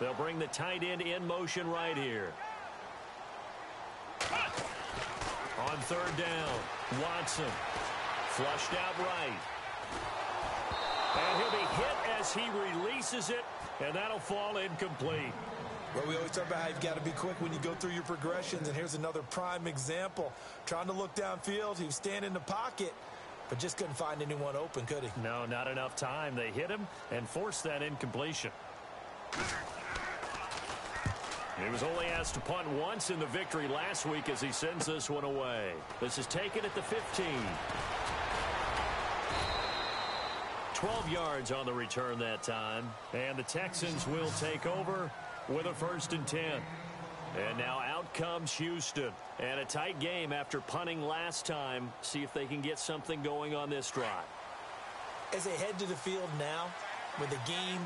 Speaker 5: They'll bring the tight end in motion right here. On third down, Watson. Flushed out right. And he'll be hit as he releases it, and that'll fall incomplete.
Speaker 3: Well, we always talk about how you've got to be quick when you go through your progressions, and here's another prime example. Trying to look downfield, he was standing in the pocket, but just couldn't find anyone open, could he?
Speaker 5: No, not enough time. They hit him and forced that incompletion. He was only asked to punt once in the victory last week as he sends this one away. This is taken at the 15. 12 yards on the return that time. And the Texans will take over with a first and 10. And now out comes Houston. And a tight game after punting last time. See if they can get something going on this drive.
Speaker 3: As they head to the field now, with the game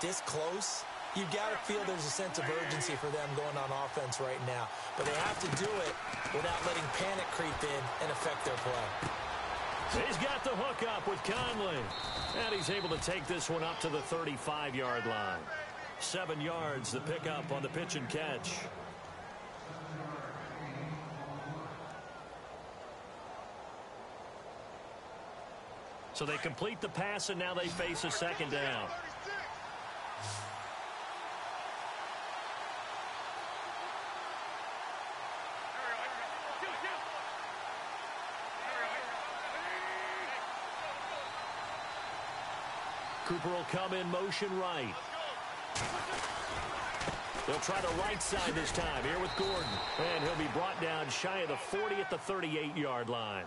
Speaker 3: this close, you've got to feel there's a sense of urgency for them going on offense right now. But they have to do it without letting panic creep in and affect their play.
Speaker 5: He's got the hook up with Conley. And he's able to take this one up to the 35-yard line. Seven yards, the pickup on the pitch and catch. So they complete the pass, and now they face a second down. Cooper will come in motion right. They'll try the right side this time here with Gordon. And he'll be brought down shy of the 40 at the 38-yard line.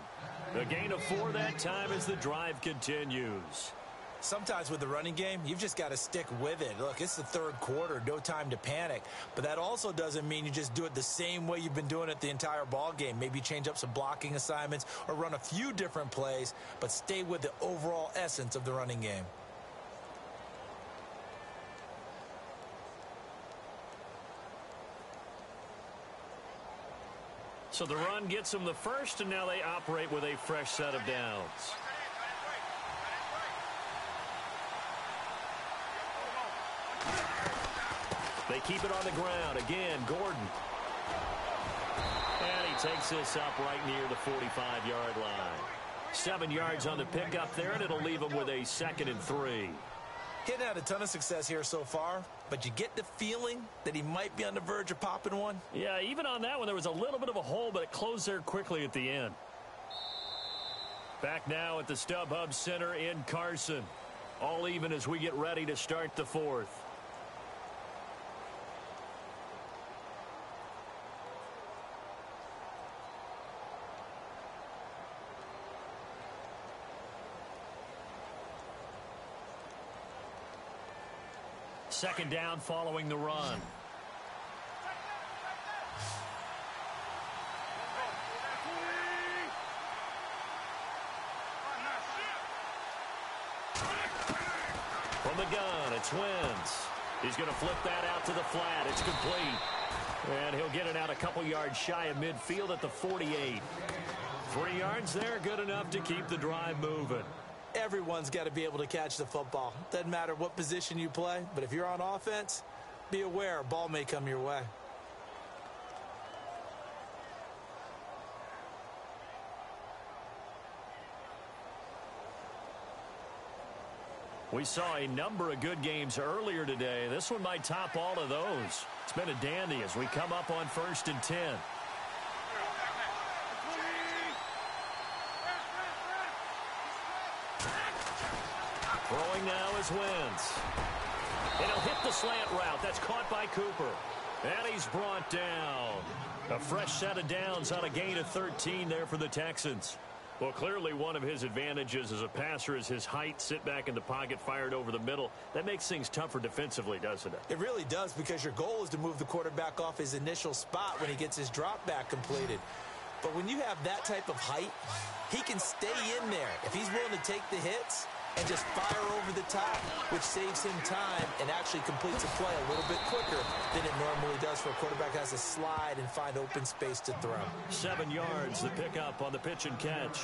Speaker 5: The gain of four that time as the drive continues.
Speaker 3: Sometimes with the running game, you've just got to stick with it. Look, it's the third quarter, no time to panic. But that also doesn't mean you just do it the same way you've been doing it the entire ball game. Maybe change up some blocking assignments or run a few different plays, but stay with the overall essence of the running game.
Speaker 5: So the run gets them the first, and now they operate with a fresh set of downs. They keep it on the ground. Again, Gordon. And he takes this up right near the 45-yard line. Seven yards on the pickup there, and it'll leave them with a second and three.
Speaker 3: Hadn't had a ton of success here so far, but you get the feeling that he might be on the verge of popping one.
Speaker 5: Yeah, even on that one, there was a little bit of a hole, but it closed there quickly at the end. Back now at the StubHub Center in Carson. All even as we get ready to start the fourth. Second down following the run. From the gun, it's Wentz. He's going to flip that out to the flat. It's complete. And he'll get it out a couple yards shy of midfield at the 48. Three yards there, good enough to keep the drive moving.
Speaker 3: Everyone's got to be able to catch the football. Doesn't matter what position you play, but if you're on offense, be aware a ball may come your way.
Speaker 5: We saw a number of good games earlier today. This one might top all of those. It's been a dandy as we come up on first and 10. Wentz. And he'll hit the slant route. That's caught by Cooper. And he's brought down. A fresh set of downs on a gain of 13 there for the Texans. Well, clearly one of his advantages as a passer is his height, sit back in the pocket, fired over the middle. That makes things tougher defensively, doesn't it?
Speaker 3: It really does because your goal is to move the quarterback off his initial spot when he gets his drop back completed. But when you have that type of height, he can stay in there. If he's willing to take the hits, and just fire over the top, which saves him time and actually completes a play a little bit quicker than it normally does for a quarterback has to slide and find open space to throw.
Speaker 5: Seven yards, the pickup on the pitch and catch.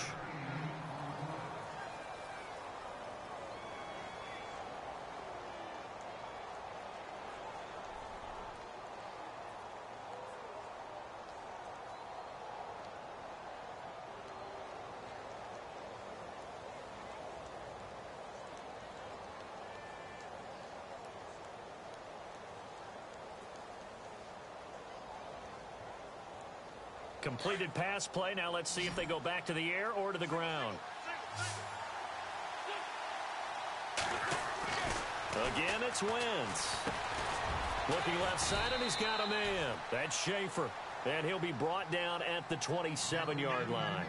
Speaker 5: Completed pass play. Now let's see if they go back to the air or to the ground. Again, it's Wentz. Looking left side, and he's got a man. That's Schaefer. And he'll be brought down at the 27-yard line.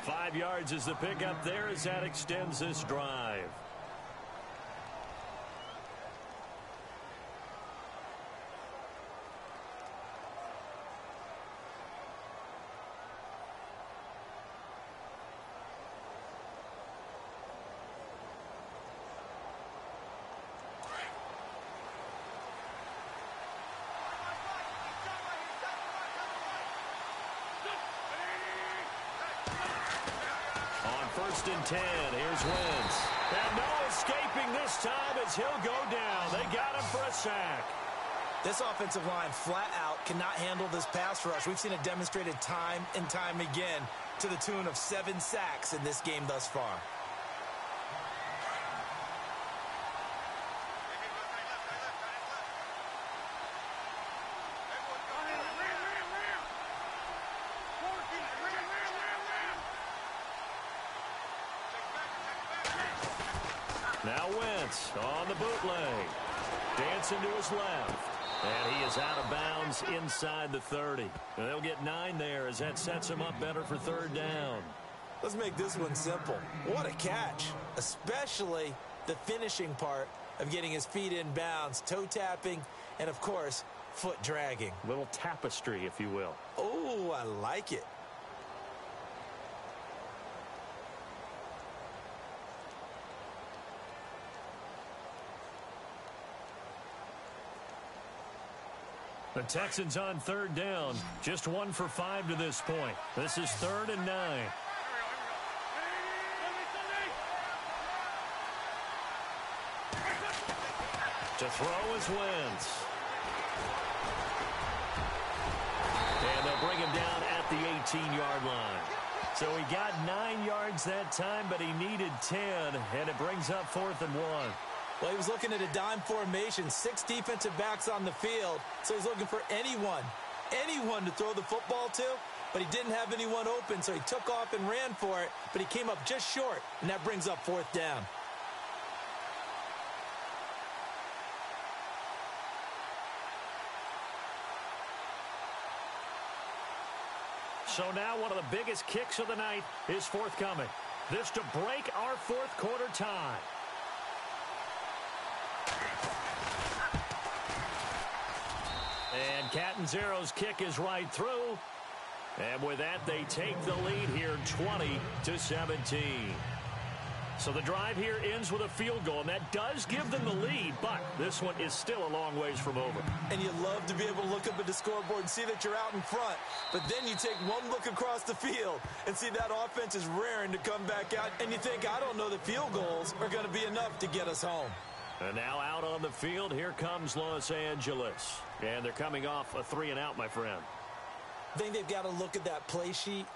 Speaker 5: Five yards is the pickup there as that extends this drive. First and 10. Here's Wentz. And no escaping this time as he'll go down. They got him for a sack.
Speaker 3: This offensive line flat out cannot handle this pass rush. We've seen it demonstrated time and time again to the tune of seven sacks in this game thus far.
Speaker 5: On the bootleg. Dancing to his left. And he is out of bounds inside the 30. And they'll get nine there as that sets him up better for third down.
Speaker 3: Let's make this one simple. What a catch, especially the finishing part of getting his feet in bounds, toe tapping, and of course, foot dragging.
Speaker 5: Little tapestry, if you will.
Speaker 3: Oh, I like it.
Speaker 5: The Texans on third down. Just one for five to this point. This is third and nine. To throw is Wentz. And they'll bring him down at the 18-yard line. So he got nine yards that time, but he needed 10, and it brings up fourth and one.
Speaker 3: Well, he was looking at a dime formation, six defensive backs on the field, so he's looking for anyone, anyone to throw the football to, but he didn't have anyone open, so he took off and ran for it, but he came up just short, and that brings up fourth down.
Speaker 5: So now one of the biggest kicks of the night is forthcoming. This to break our fourth quarter tie. And Catanzaro's kick is right through. And with that, they take the lead here 20 to 17. So the drive here ends with a field goal, and that does give them the lead, but this one is still a long ways from over.
Speaker 3: And you love to be able to look up at the scoreboard and see that you're out in front, but then you take one look across the field and see that offense is raring to come back out, and you think, I don't know the field goals are going to be enough to get us home.
Speaker 5: And now out on the field, here comes Los Angeles. And they're coming off a three and out, my friend.
Speaker 3: I think they've got to look at that play sheet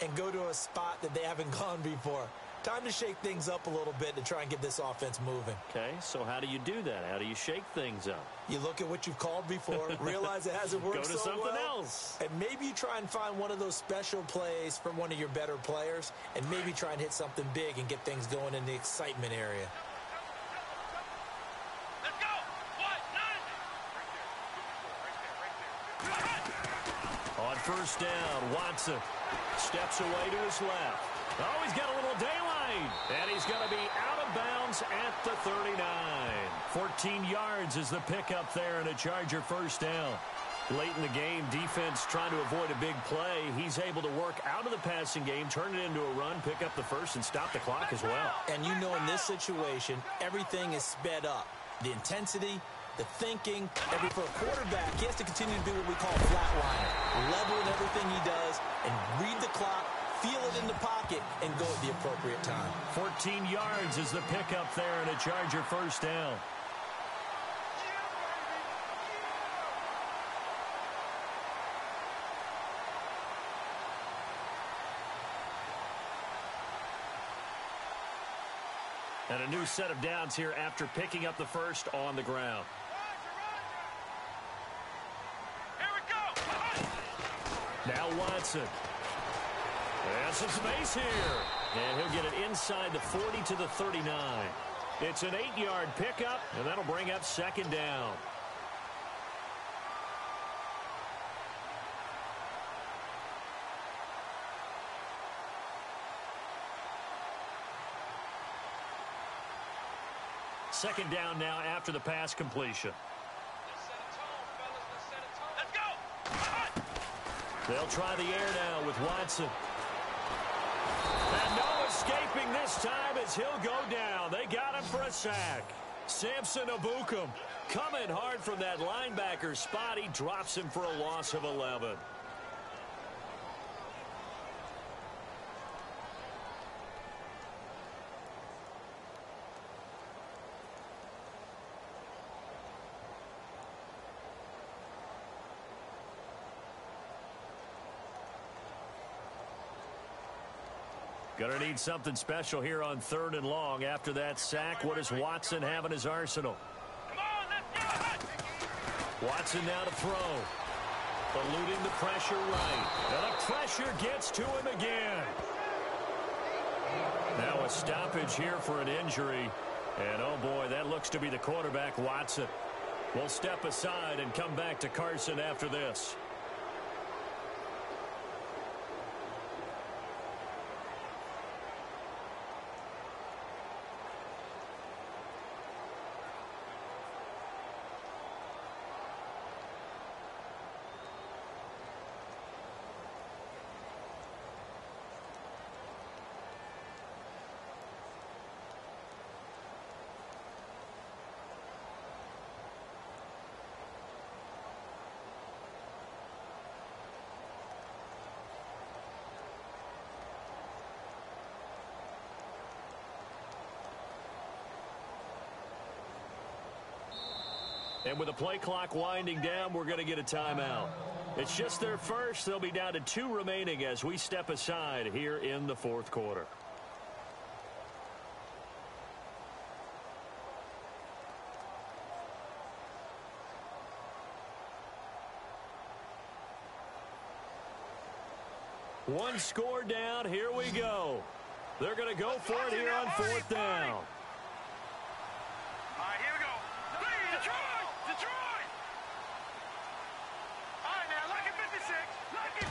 Speaker 3: and go to a spot that they haven't gone before. Time to shake things up a little bit to try and get this offense moving.
Speaker 5: Okay, so how do you do that? How do you shake things up?
Speaker 3: You look at what you've called before, realize it hasn't worked
Speaker 5: Go to
Speaker 3: so
Speaker 5: something
Speaker 3: well,
Speaker 5: else.
Speaker 3: and maybe you try and find one of those special plays from one of your better players, and maybe try and hit something big and get things going in the excitement area.
Speaker 6: Let's go. What? Nine.
Speaker 5: On first down, Watson steps away to his left. Oh, he's got a little daylight. And he's going to be out of bounds at the 39. 14 yards is the pickup there and a Charger first down. Late in the game, defense trying to avoid a big play. He's able to work out of the passing game, turn it into a run, pick up the first, and stop the clock as well.
Speaker 3: And you know in this situation, everything is sped up. The intensity, the thinking. Every for a quarterback, he has to continue to do what we call flatliner. Level in everything he does and read the clock, feel it in the pocket, and go at the appropriate time.
Speaker 5: 14 yards is the pickup there and a Charger first down. And a new set of downs here after picking up the first on the ground.
Speaker 6: Here we go.
Speaker 5: Now Watson. There's some space here. And he'll get it inside the 40 to the 39. It's an eight-yard pickup, and that'll bring up second down. Second down now after the pass completion.
Speaker 6: Let's go.
Speaker 5: They'll try the air now with Watson. And no escaping this time as he'll go down. They got him for a sack. Samson Ebukam coming hard from that linebacker spot. He drops him for a loss of 11. Gonna need something special here on third and long. After that sack, what does Watson have in his arsenal? Watson now to throw. Eluding the pressure right. And the pressure gets to him again. Now a stoppage here for an injury. And oh boy, that looks to be the quarterback, Watson. We'll step aside and come back to Carson after this. And with the play clock winding down, we're going to get a timeout. It's just their first. They'll be down to two remaining as we step aside here in the fourth quarter. One score down. Here we go. They're going to go for it here on fourth down.
Speaker 6: All right, here we go. Detroit! Detroit! All right, now, lucky 56. Lucky.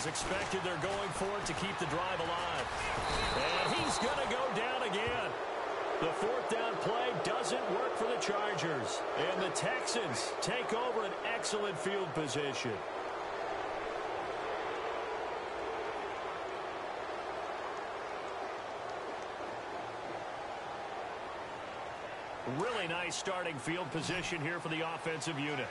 Speaker 5: As expected, they're going for it to keep the drive alive. And he's going to go down again. The fourth down play doesn't work for the Chargers. And the Texans take over an excellent field position. Really nice starting field position here for the offensive unit.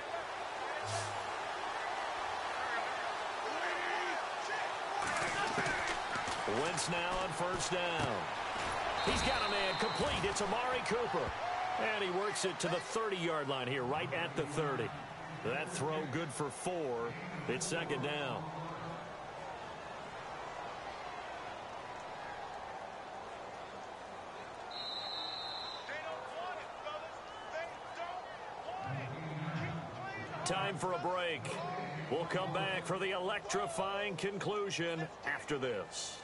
Speaker 5: Wentz now on first down. He's got a man complete. It's Amari Cooper. And he works it to the 30-yard line here, right at the 30. That throw good for four. It's second down. Time for a break. We'll come back for the electrifying conclusion after this.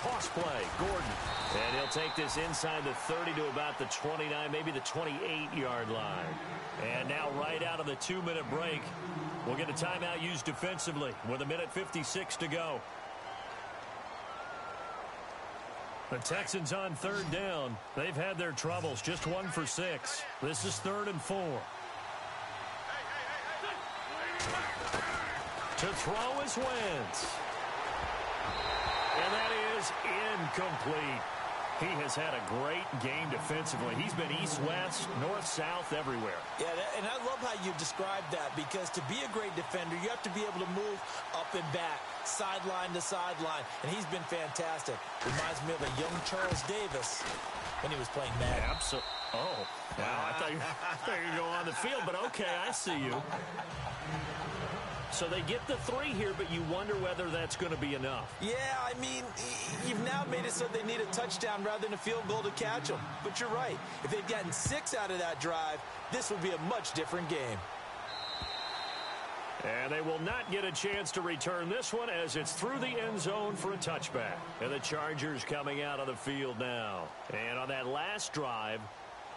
Speaker 5: Toss play, Gordon. And he'll take this inside the 30 to about the 29, maybe the 28-yard line. And now right out of the two-minute break, we'll get a timeout used defensively with a minute 56 to go. The Texans on third down. They've had their troubles, just one for six. This is third and four. To throw is Wentz. Is incomplete. He has had a great game defensively. He's been east-west, north-south, everywhere.
Speaker 3: Yeah, and I love how you described that because to be a great defender, you have to be able to move up and back, sideline to sideline, and he's been fantastic. Reminds me of a young Charles Davis when he was playing Madden.
Speaker 5: Absolutely. Oh, wow. I thought you were going go on the field, but okay, I see you. So they get the three here, but you wonder whether that's going to be enough.
Speaker 3: Yeah, I mean, you've now made it so they need a touchdown rather than a field goal to catch them. But you're right. If they'd gotten six out of that drive, this would be a much different game.
Speaker 5: And they will not get a chance to return this one as it's through the end zone for a touchback. And the Chargers coming out of the field now. And on that last drive,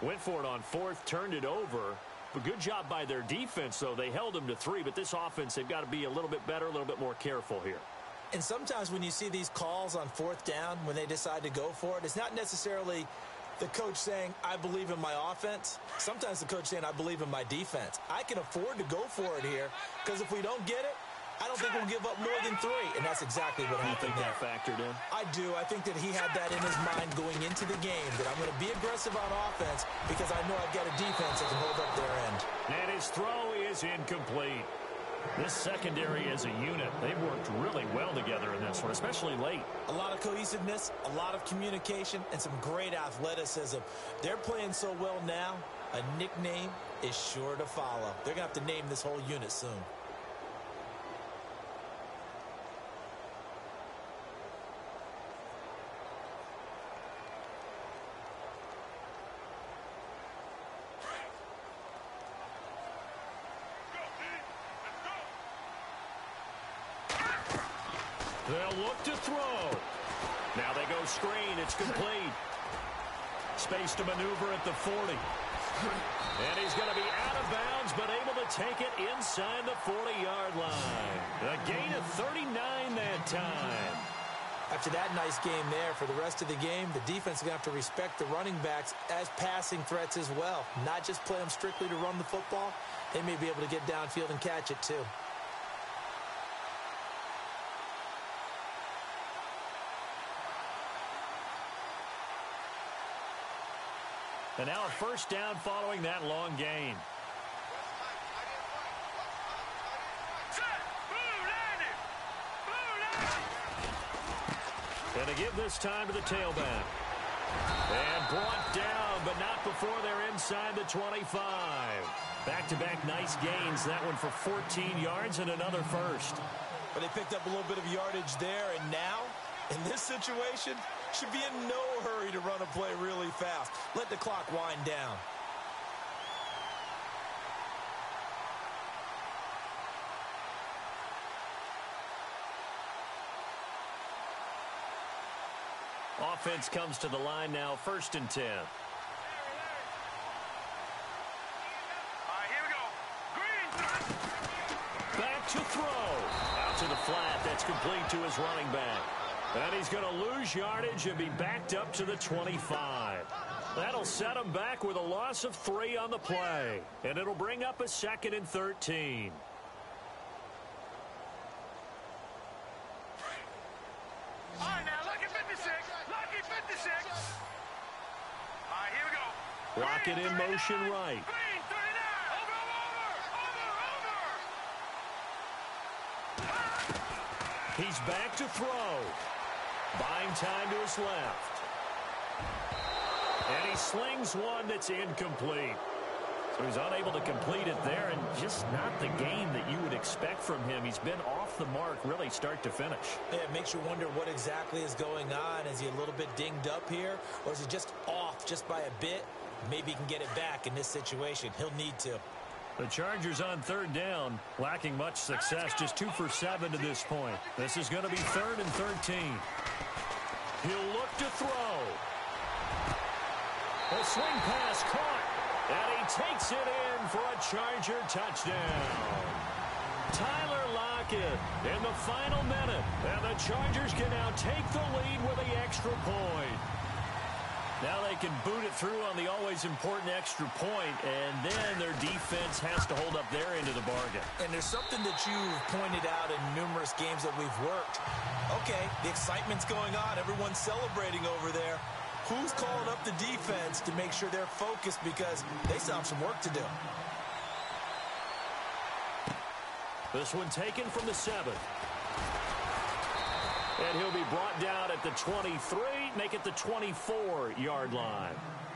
Speaker 5: went for it on fourth, turned it over. But good job by their defense, though. They held them to three, but this offense, they've got to be a little bit better, a little bit more careful here.
Speaker 3: And sometimes when you see these calls on fourth down, when they decide to go for it, it's not necessarily the coach saying, I believe in my offense. Sometimes the coach saying, I believe in my defense. I can afford to go for it here because if we don't get it, I don't think we'll give up more than three. And that's exactly what
Speaker 5: you
Speaker 3: happened
Speaker 5: think that factored in?
Speaker 3: I do. I think that he had that in his mind going into the game, that I'm going to be aggressive on offense because I know I've got a defense that can hold up their end.
Speaker 5: And his throw is incomplete. This secondary as a unit, they've worked really well together in this one, especially late.
Speaker 3: A lot of cohesiveness, a lot of communication, and some great athleticism. They're playing so well now, a nickname is sure to follow. They're going to have to name this whole unit soon.
Speaker 5: They'll look to throw. Now they go screen. It's complete. Space to maneuver at the 40. And he's going to be out of bounds, but able to take it inside the 40-yard line. A gain of 39 that time.
Speaker 3: After that nice game there, for the rest of the game, the defense is going to have to respect the running backs as passing threats as well. Not just play them strictly to run the football. They may be able to get downfield and catch it, too.
Speaker 5: And now a first down following that long gain. And to give this time to the tailback. And brought down, but not before they're inside the 25. Back-to-back -back nice gains. That one for 14 yards and another first.
Speaker 3: But they picked up a little bit of yardage there, and now, in this situation, should be in no hurry to run a play really fast. Let the clock wind down.
Speaker 5: Offense comes to the line now, first and ten.
Speaker 6: Back to throw.
Speaker 5: Out to the flat. That's complete to his running back. And he's going to lose yardage and be backed up to the 25. That'll set him back with a loss of three on the play. And it'll bring up a second and 13.
Speaker 6: All right, now, lucky 56. Lucky 56. All right, here we go.
Speaker 5: Rocket in motion right.
Speaker 6: Green, 39. Over, over, over, over.
Speaker 5: He's back to throw. Buying time to his left. And he slings one that's incomplete. So he's unable to complete it there, and just not the game that you would expect from him. He's been off the mark really start to finish.
Speaker 3: Yeah, it makes you wonder what exactly is going on. Is he a little bit dinged up here, or is he just off just by a bit? Maybe he can get it back in this situation. He'll need to.
Speaker 5: The Chargers on third down, lacking much success, just two for seven to this point. This is going to be third and 13. He'll look to throw. A swing pass caught, and he takes it in for a Charger touchdown. Tyler Lockett in the final minute, and the Chargers can now take the lead with the extra point. Now they can boot it through on the always important extra point, and then their defense has to hold up their end of the bargain.
Speaker 3: And there's something that you've pointed out in numerous games that we've worked. Okay, the excitement's going on. Everyone's celebrating over there. Who's calling up the defense to make sure they're focused because they still have some work to do?
Speaker 5: This one taken from the seven. And he'll be brought down at the 23, make it the 24-yard line.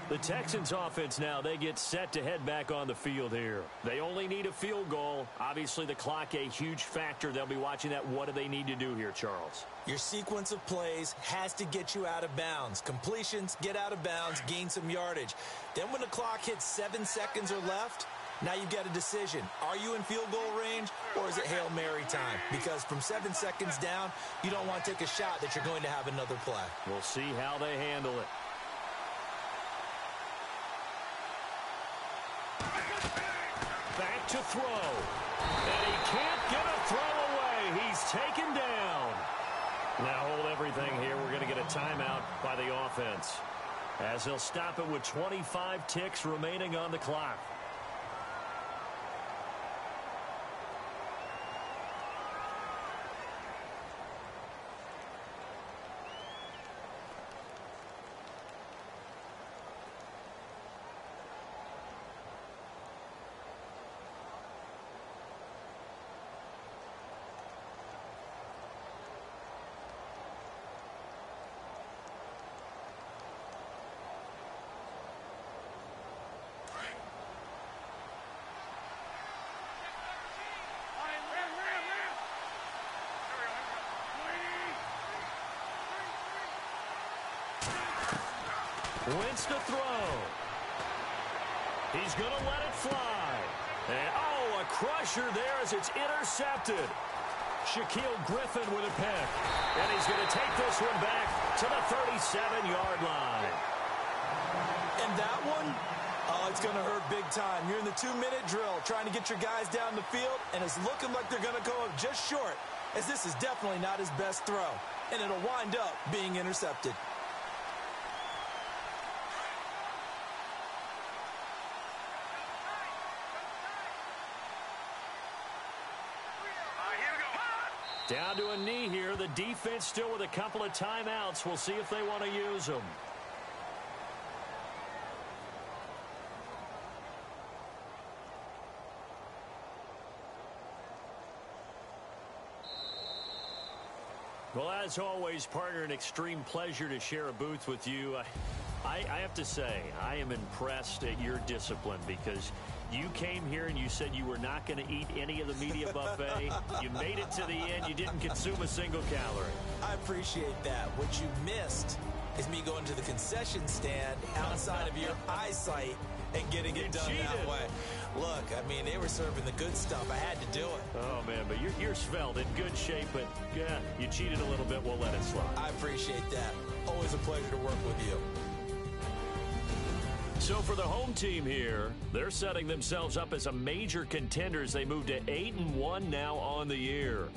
Speaker 5: The Texans offense now, they get set to head back on the field here. They only need a field goal. Obviously, the clock a huge factor. They'll be watching that. What do they need to do here, Charles?
Speaker 3: Your sequence of plays has to get you out of bounds. Completions, get out of bounds, gain some yardage. Then when the clock hits seven seconds or left, now you get a decision. Are you in field goal range or is it Hail Mary time? Because from seven seconds down, you don't want to take a shot that you're going to have another play.
Speaker 5: We'll see how they handle it. Back to throw. And he can't get a throw away. He's taken down. Now hold everything here. We're going to get a timeout by the offense. As he'll stop it with 25 ticks remaining on the clock. Wentz to throw. He's going to let it fly. And, oh, a crusher there as it's intercepted. Shaquill Griffin with a pick. And he's going to take this one back to the 37-yard line.
Speaker 3: And that one, oh, it's going to hurt big time. You're in the two-minute drill trying to get your guys down the field, and it's looking like they're going to go up just short, as this is definitely not his best throw. And it'll wind up being intercepted.
Speaker 5: Down to a knee here. The defense still with a couple of timeouts. We'll see if they want to use them. Well, as always, partner, an extreme pleasure to share a booth with you. I, I have to say, I am impressed at your discipline because you came here and you said you were not going to eat any of the media buffet. you made it to the end. You didn't consume a single calorie.
Speaker 3: I appreciate that. What you missed is me going to the concession stand outside of your eyesight and getting it
Speaker 5: You
Speaker 3: done
Speaker 5: cheated.
Speaker 3: that way. Look, I mean, they were serving the good stuff. I had to do it.
Speaker 5: Oh, man, but you're, you're svelte, in good shape, but yeah, you cheated a little bit. We'll let it slide.
Speaker 3: I appreciate that. Always a pleasure to work with you.
Speaker 5: So for the home team here, they're setting themselves up as a major contender as they move to 8 and 1 now on the year.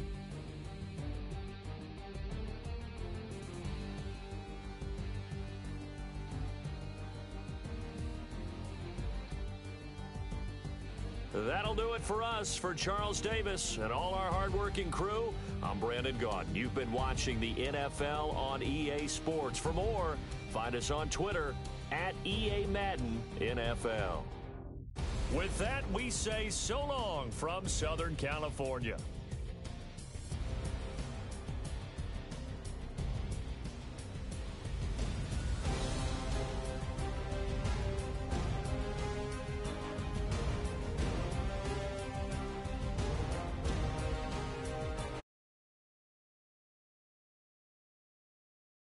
Speaker 5: That'll do it for us, for Charles Davis and all our hardworking crew. I'm Brandon Gaudin. You've been watching the NFL on EA Sports. For more, find us on Twitter at EA Madden NFL. With that, we say so long from Southern California.